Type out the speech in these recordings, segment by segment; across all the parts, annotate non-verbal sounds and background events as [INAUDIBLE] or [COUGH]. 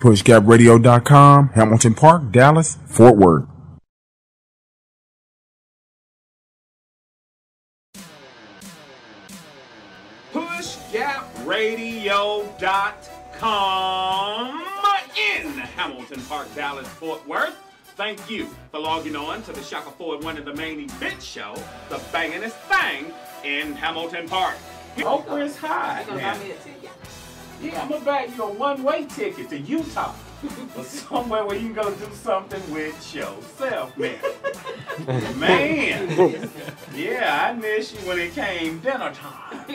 PushGapRadio.com, Hamilton Park, Dallas, Fort Worth. PushGapRadio.com in Hamilton Park, Dallas, Fort Worth. Thank you for logging on to the Shackelford One of the main event show, the bangingest thing in Hamilton Park. Oprah is high. Buy me a ticket? Yeah, I'm gonna buy you a one-way ticket to Utah. [LAUGHS] or somewhere where you can go do something with yourself, man. [LAUGHS] man. Yeah, I miss you when it came dinner time.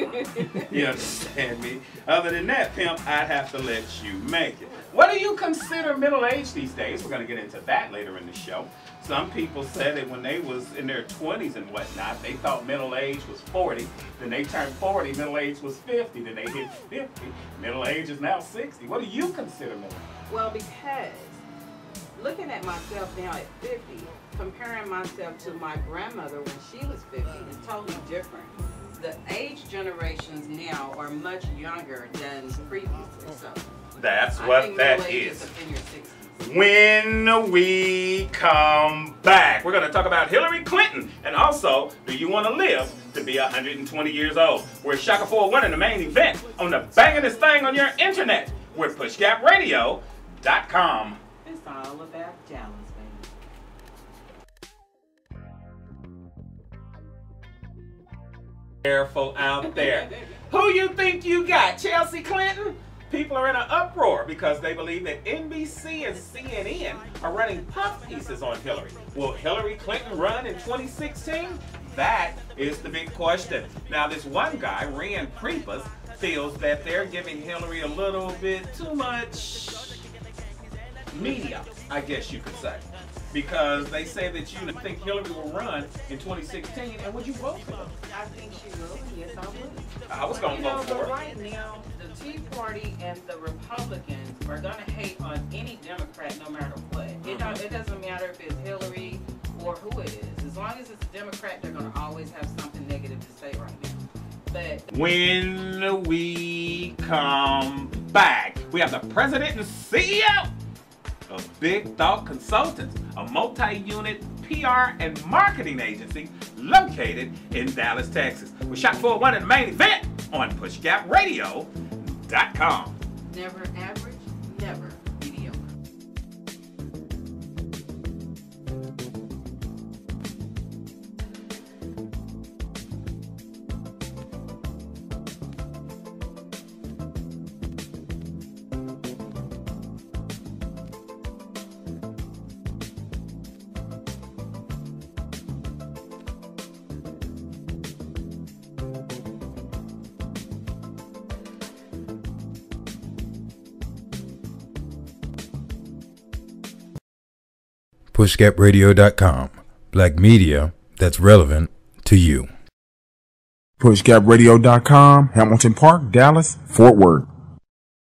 You understand me? Other than that, pimp, I'd have to let you make it. What do you consider middle age these days? We're gonna get into that later in the show. Some people said that when they was in their 20s and whatnot, they thought middle age was 40. Then they turned 40, middle age was 50. Then they hit 50, middle age is now 60. What do you consider middle age? Well, because looking at myself now at 50, comparing myself to my grandmother when she was 50 is totally different. The age generations now are much younger than previously. So That's I what think that age is. is in your 60s. When we come back, we're going to talk about Hillary Clinton and also, do you want to live to be 120 years old? We're Shackelford in the main event on the bangingest thing on your internet. We're PushGapRadio.com. It's all about Dallas, Careful out there. Who you think you got? Chelsea Clinton? People are in an uproar because they believe that NBC and CNN are running puff pieces on Hillary. Will Hillary Clinton run in 2016? That is the big question. Now, this one guy, Reince Priebus, feels that they're giving Hillary a little bit too much media, I guess you could say. Because they say that you think Hillary will run in 2016, and would you vote for her? I think she will. Yes, I would. I was going to know, vote for her. right now, the Tea Party and the Republicans are gonna hate on any Democrat no matter what. It mm-hmm. don't, it doesn't matter if it's Hillary or who it is. As long as it's a Democrat, they're gonna always have something negative to say right now. But When we come back, we have the president and CEO of Big Thought Consultants, a multi-unit PR and marketing agency located in Dallas, Texas. We shot for oh one in the main event on PushGapRadio.com. never average, never PushGapRadio.com. Black media that's relevant to you. PushGapRadio.com, Hamilton Park, Dallas, Fort Worth.